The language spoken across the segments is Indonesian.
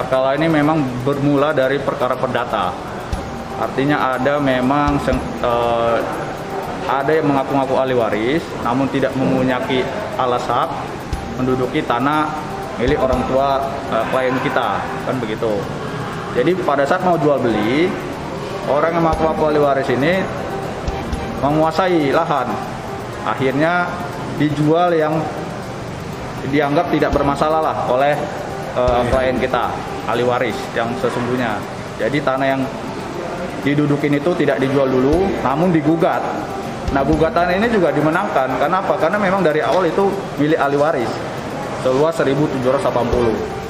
perkara ini memang bermula dari perkara perdata. Artinya ada memang uh, ada yang mengaku-ngaku ahli waris, namun tidak mempunyai alas hak menduduki tanah milik orang tua uh, klien kita, kan begitu. Jadi pada saat mau jual beli, orang yang mengaku-ngaku ahli waris ini menguasai lahan. Akhirnya dijual yang dianggap tidak bermasalah lah oleh uh, klien kita, ahli waris yang sesungguhnya. Jadi tanah yang didudukin itu tidak dijual dulu, namun digugat. Nah gugatan ini juga dimenangkan. Karena apa? Karena memang dari awal itu milik ahli waris seluas 1780.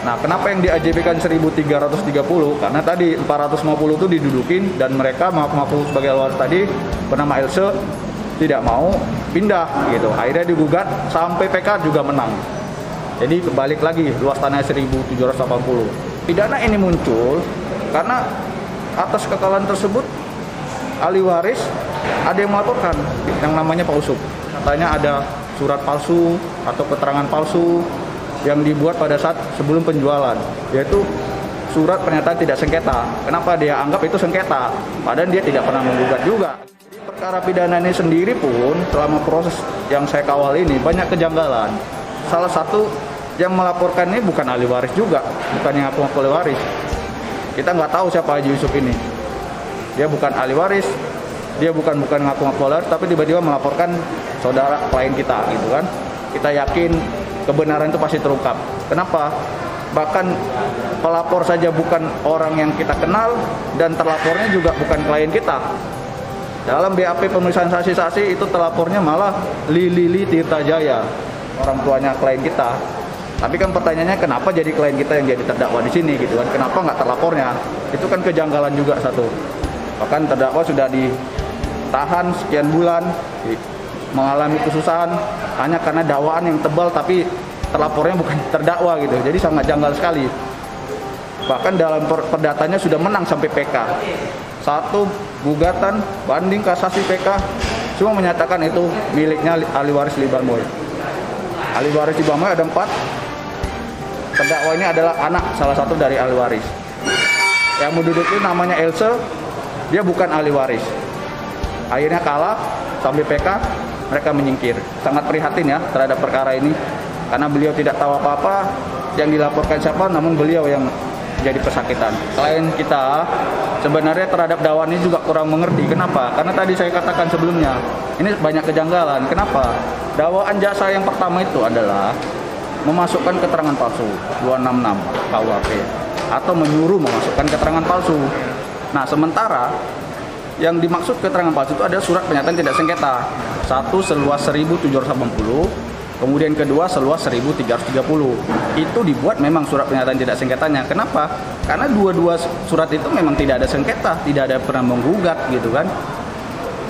Nah, kenapa yang di AJB kan 1330? Karena tadi 450 itu didudukin dan mereka maaf-maaf sebagai luar tadi bernama Else tidak mau pindah gitu. Akhirnya digugat sampai PK juga menang. Jadi kebalik lagi luas tanah 1780. Pidana ini muncul karena atas kekalahan tersebut ahli waris ada yang melaporkan yang namanya Pak Usuk. Katanya ada surat palsu atau keterangan palsu yang dibuat pada saat sebelum penjualan, yaitu surat pernyataan tidak sengketa. Kenapa dia anggap itu sengketa? Padahal dia tidak pernah menggugat juga. perkara pidana ini sendiri pun selama proses yang saya kawal ini banyak kejanggalan. Salah satu yang melaporkan ini bukan ahli waris juga, bukan yang aku ahli waris. Kita nggak tahu siapa Haji Yusuf ini. Dia bukan ahli waris, dia bukan bukan ngaku-ngaku waris, tapi tiba-tiba melaporkan saudara klien kita gitu kan. Kita yakin kebenaran itu pasti terungkap. Kenapa? Bahkan pelapor saja bukan orang yang kita kenal dan terlapornya juga bukan klien kita. Dalam BAP pemeriksaan saksi-saksi itu terlapornya malah Lili Tirta Jaya, orang tuanya klien kita. Tapi kan pertanyaannya kenapa jadi klien kita yang jadi terdakwa di sini gitu kan? Kenapa nggak terlapornya? Itu kan kejanggalan juga satu. Bahkan terdakwa sudah ditahan sekian bulan, mengalami kesusahan hanya karena dakwaan yang tebal tapi terlapornya bukan terdakwa gitu. Jadi sangat janggal sekali. Bahkan dalam perdatanya sudah menang sampai PK. Satu gugatan banding kasasi PK semua menyatakan itu miliknya ahli waris Liban Boy. Ahli waris Liban Boy ada empat. Terdakwa ini adalah anak salah satu dari ahli waris. Yang menduduki namanya Else, dia bukan ahli waris. Akhirnya kalah sampai PK mereka menyingkir. Sangat prihatin ya terhadap perkara ini karena beliau tidak tahu apa-apa yang dilaporkan siapa namun beliau yang jadi pesakitan. Selain kita sebenarnya terhadap dakwaan ini juga kurang mengerti. Kenapa? Karena tadi saya katakan sebelumnya ini banyak kejanggalan. Kenapa? Dakwaan jasa yang pertama itu adalah memasukkan keterangan palsu 266 KUHP atau menyuruh memasukkan keterangan palsu. Nah, sementara yang dimaksud keterangan palsu itu ada surat pernyataan tidak sengketa. Satu seluas 1780, kemudian kedua seluas 1330. Itu dibuat memang surat pernyataan tidak sengketanya. Kenapa? Karena dua-dua surat itu memang tidak ada sengketa, tidak ada pernah menggugat gitu kan.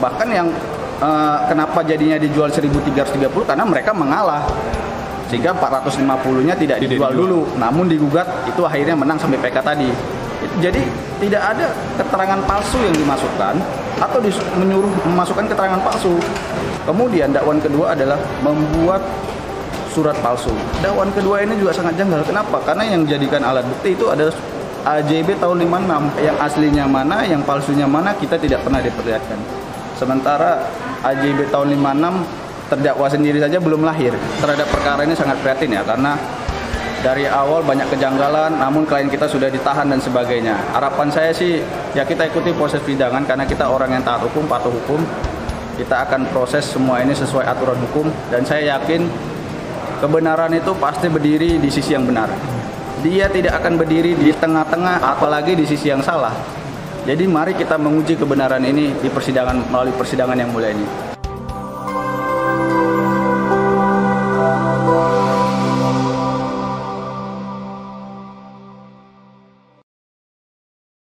Bahkan yang eh, kenapa jadinya dijual 1330 karena mereka mengalah sehingga 450-nya tidak dijual dulu, namun digugat itu akhirnya menang sampai PK tadi. Jadi tidak ada keterangan palsu yang dimasukkan atau menyuruh memasukkan keterangan palsu. Kemudian dakwaan kedua adalah membuat surat palsu. Dakwaan kedua ini juga sangat janggal. Kenapa? Karena yang dijadikan alat bukti itu ada AJB tahun 56. Yang aslinya mana, yang palsunya mana kita tidak pernah diperlihatkan. Sementara AJB tahun 56 terdakwa sendiri saja belum lahir. Terhadap perkara ini sangat prihatin ya karena dari awal banyak kejanggalan, namun klien kita sudah ditahan dan sebagainya. Harapan saya sih ya kita ikuti proses persidangan karena kita orang yang taat hukum, patuh hukum. Kita akan proses semua ini sesuai aturan hukum dan saya yakin kebenaran itu pasti berdiri di sisi yang benar. Dia tidak akan berdiri di tengah-tengah apalagi di sisi yang salah. Jadi mari kita menguji kebenaran ini di persidangan melalui persidangan yang mulia ini.